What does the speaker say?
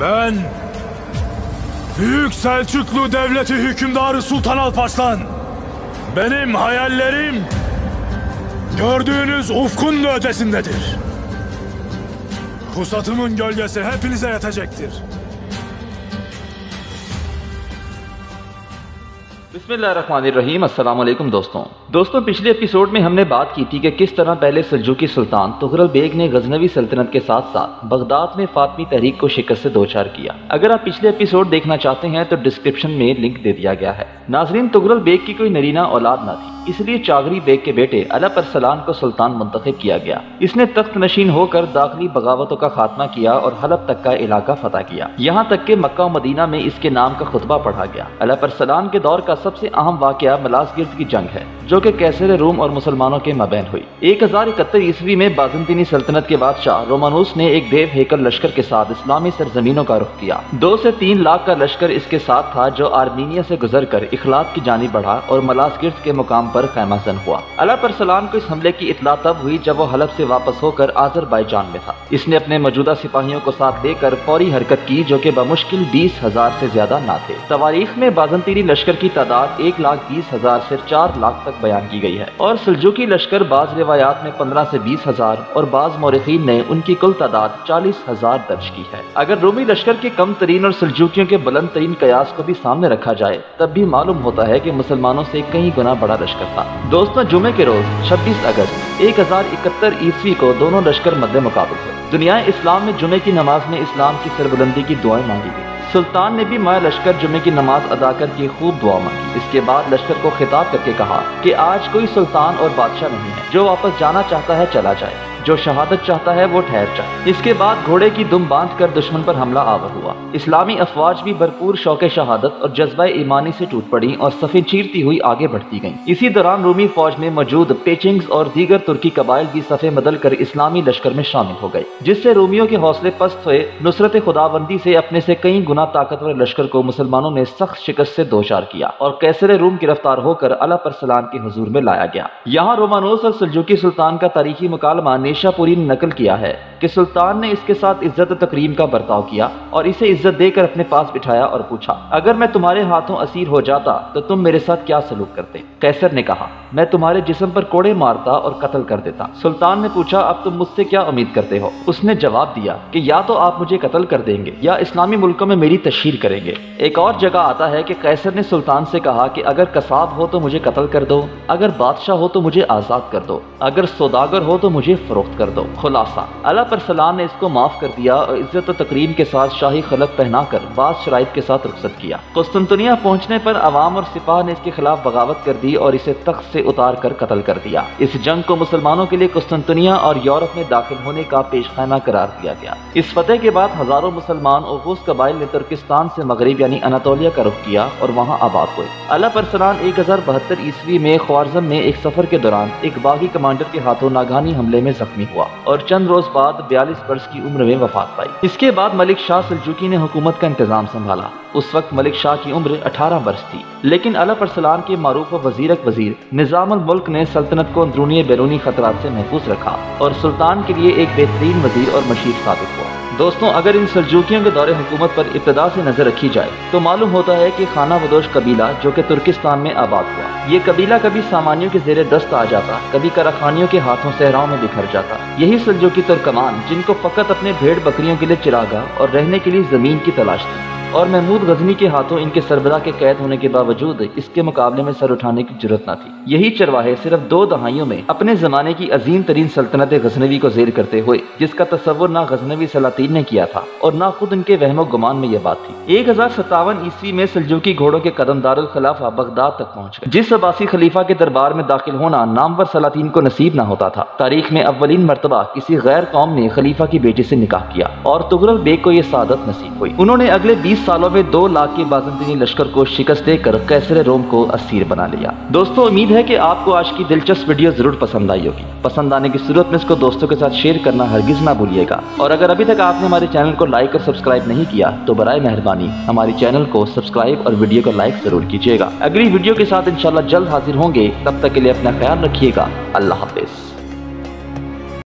Ben Büyük Selçuklu Devleti hükümdarı Sultan Alparslan. Benim hayallerim gördüğünüz ufkun da ötesindedir. Pusatımın gölgesi hepinize yetecektir. बिस्मिल्लाहिर्रहमानिर्रहीम अस्सलाम वालेकुम दोस्तों। दोस्तों, पिछले एपिसोड में हमने बात की थी कि किस तरह पहले सलजुकी सुल्तान तुगरल बेग ने गजनवी सल्तनत के साथ साथ बगदाद में फातमी तहरीक को शिकस्त से दो चार किया। अगर आप पिछले एपिसोड देखना चाहते हैं तो डिस्क्रिप्शन में लिंक दे दिया गया है। नाजरीन तुगरल बेग की कोई नरीना औलाद न थी। इसलिए चागरी बेग के बेटे अलब अरसलान को सुल्तान मुंतखब किया गया। इसने तख्त नशीन होकर दाखिली बगावतों का खात्मा किया और हलब तक का इलाका फतह किया। यहाँ तक के मक्का मदीना में इसके नाम का खुतबा पढ़ा गया। अलब अरसलान के दौर का सबसे अहम वाक़ मलासगिर्द की जंग है, जो कि कैसर रूम और मुसलमानों के मबैन हुई। एक हज़ार इकहत्तर ईस्वी में बाजंतीनी सल्तनत के बादशाह रोमानूस ने एक देव हेकल लश्कर के साथ इस्लामी सरजमीनों का रुख किया। दो से तीन लाख का लश्कर इसके साथ था, जो आर्मीनिया से गुजर कर इखलाक की जानी बढ़ा और मलासगिर्द के मुकाम पर खैमाजन हुआ। अला पर सलाम को इस हमले की इतला तब हुई जब वो हलब से वापस होकर आजरबाईजान में था। इसने अपने मौजूदा सिपाहियों को साथ लेकर फौरी हरकत की जो कि बमुश्किल बीस हज़ार से ज़्यादा न थे। तवारीख में बाजंतीनी लश्कर की तादाद एक लाख बीस हज़ार से चार लाख तक बयान की गई है और सलजुकी लश्कर बाज रिवायात में पंद्रह से बीस हज़ार और बाज मौरखीन ने उनकी कुल तादाद चालीस हज़ार दर्ज की है। अगर रोमी लश्कर के कम तरीन और सलजुकियों के बुलंद तरीन कयास को भी सामने रखा जाए, तब भी मालूम होता है की मुसलमानों से कई गुना बड़ा लश्कर था दोस्तों, जुमे के रोज, छब्बीस अगस्त, एक हज़ार इकहत्तर ईस्वी को दोनों लश्कर मध्य मुकाबले दुनिया इस्लाम में जुमे की नमाज़ में इस्लाम की सरबुलंदी की दुआएँ मांगी गई। सुल्तान ने भी माया लश्कर जुमे की नमाज़ अदा करके खूब दुआ मांगी। इसके बाद लश्कर को खिताब करके कहा कि आज कोई सुल्तान और बादशाह नहीं है। जो वापस जाना चाहता है, चला जाए। जो शहादत चाहता है, वो ठहर जाए इसके बाद घोड़े की दुम बाँध कर दुश्मन पर हमला आवर हुआ। इस्लामी अफवाज भी भरपूर शौक शहादत और जज्बा ईमानी से टूट पड़ी और सफ़े चीरती हुई आगे बढ़ती गईं। इसी दौरान रूमी फौज में मौजूद पेचिंग्स और दीगर तुर्की कबाइल भी सफ़े बदल कर इस्लामी लश्कर में शामिल हो गए, जिससे रोमियों के हौसले पस्त हुए, नुसरत खुदाबंदी से अपने से कई गुना ताकतवर लश्कर को मुसलमानों ने सख्त शिकस्त से दो चार किया और कैसर रूम गिरफ़्तार होकर अला पर सलाम के हजूर में लाया गया। यहाँ रोमानोस और सलजुकी सुल्तान का तारीखी मुकालमा नेशापुरी ने नकल किया है। कि सुल्तान ने इसके साथ इज़्ज़त तकरीम का बर्ताव किया और इसे इज़्ज़त देकर अपने पास बिठाया और पूछा, अगर मैं तुम्हारे हाथों असीर हो जाता तो तुम मेरे साथ क्या सलूक करते? कैसर ने कहा, मैं तुम्हारे जिस्म पर कोड़े मारता और कत्ल कर देता। सुल्तान ने पूछा, अब तुम मुझसे क्या उम्मीद करते हो? उसने जवाब दिया, कि या तो आप मुझे कत्ल कर देंगे या इस्लामी मुल्कों में मेरी तशहर करेंगे। एक और जगह आता है कि कैसर ने सुल्तान से कहा कि, अगर कसाब हो तो मुझे कत्ल कर दो, अगर बादशाह हो तो मुझे आज़ाद कर दो, अगर सौदागर हो तो मुझे फरोख्त कर दो। खुलासा अल्लाह पर सलाम ने इसको माफ़ कर दिया और इज़्ज़त तकरीम के साथ शाही खलक पहनाकर बाद शराइत के साथ रुखसत किया। कुस्तुनतनिया पहुँचने पर अवाम और सिपाह ने इसके खिलाफ बगावत कर दी और इसे तख्त से उतार कर कत्ल कर दिया। इस जंग को मुसलमानों के लिए कुस्तुनतनिया और यूरोप में दाखिल होने का पेशखाना करार दिया गया। इस फतेह के बाद हज़ारों मुसलमान और कबाइल ने तुर्किस्तान से मगरब यानी अनातोलिया का रुख किया और वहाँ आबाद हुए। अल्लाह पर सलाम, एक हज़ार बहत्तर ईस्वी में ख्वारजम में एक सफ़र के दौरान एक बागी कमांडर के हाथों नागानी हमले में जख्मी हुआ और चंद रोज बाद बयालीस वर्ष की उम्र में वफात पाई। इसके बाद मलिक शाह सलजूकी ने हुकूमत का इंतज़ाम संभाला। उस वक्त मलिक शाह की उम्र 18 वर्ष थी। लेकिन अला परसलान के मारूफ वजीरक वज़ीर निज़ाम मुल्क ने सल्तनत को अंदरूनी बैरूनी खतरा ऐसी महफूज रखा और सुल्तान के लिए एक बेहतरीन वज़ीर और मशीर साबित हुआ। दोस्तों, अगर इन सलजूकियों के दौरे हुकूमत पर इब्तदा से नज़र रखी जाए तो मालूम होता है कि खाना बदोश कबीला, जो कि तुर्किस्तान में आबाद हुआ, ये कबीला कभी सामानियों के जेर दस्त आ जाता, कभी कराखानियों के हाथों सहराओं में बिखर जाता। यही सलजूकी तुर्कमान, जिनको फकत अपने भेड़ बकरियों के लिए चिरागा और रहने के लिए ज़मीन की तलाश थी। और महमूद गजनी के हाथों इनके सरबरा के कैद होने के बावजूद इसके मुकाबले में सर उठाने की ज़रूरत न थी। यही चरवाहे सिर्फ़ दो दहाइयों में अपने जमाने की अजीम तरीन सल्तनत गजनवी को जेर करते हुए, जिसका तस्वर न गजनवी सलातीन ने किया था और न खुद उनके वहमो गुमान में यह बात थी। एक हज़ार सत्तावन ईस्वी में सलजूकी घोड़ों के कदम दारुल खिलाफा बगदाद तक पहुँच गए। जिस अबासी खलीफा के दरबार में दाखिल होना नामवर सलातीन को नसीब न होता था, तारीख में अव्वलीन मरतबा किसी गैर कौम ने खलीफा की बेटी से निकाह किया और तुगरल बेग को यह सादत नसीब हुई। उन्होंने अगले बीस सालों में दो लाख के बाजंतीनी लश्कर को शिकस्त देकर कैसरे रोम को असीर बना लिया। दोस्तों, उम्मीद है कि आपको आज की दिलचस्प वीडियो ज़रूर पसंद आई होगी। पसंद आने की सूरत में इसको दोस्तों के साथ शेयर करना हरगिज ना भूलिएगा। और अगर अभी तक आपने हमारे चैनल को लाइक और सब्सक्राइब नहीं किया तो बर मेहरबानी। हमारे चैनल को सब्सक्राइब और वीडियो को लाइक ज़रूर कीजिएगा। अगली वीडियो के साथ इंशाल्लाह जल्द हाजिर होंगे। तब तक के लिए अपना ख्याल रखिएगा। अल्लाह हाफिज़।